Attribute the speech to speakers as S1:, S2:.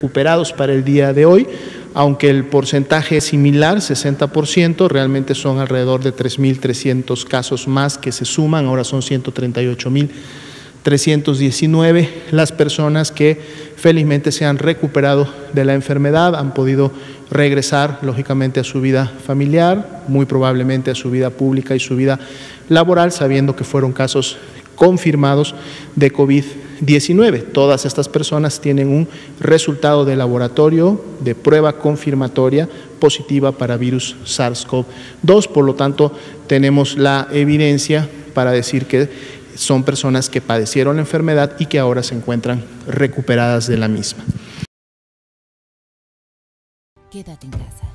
S1: recuperados para el día de hoy, aunque el porcentaje es similar, 60%, realmente son alrededor de 3.300 casos más que se suman, ahora son 138.319 las personas que felizmente se han recuperado de la enfermedad, han podido regresar lógicamente a su vida familiar, muy probablemente a su vida pública y su vida laboral, sabiendo que fueron casos confirmados de COVID-19. Todas estas personas tienen un resultado de laboratorio de prueba confirmatoria positiva para virus SARS-CoV-2, por lo tanto tenemos la evidencia para decir que son personas que padecieron la enfermedad y que ahora se encuentran recuperadas de la misma. Quédate en casa.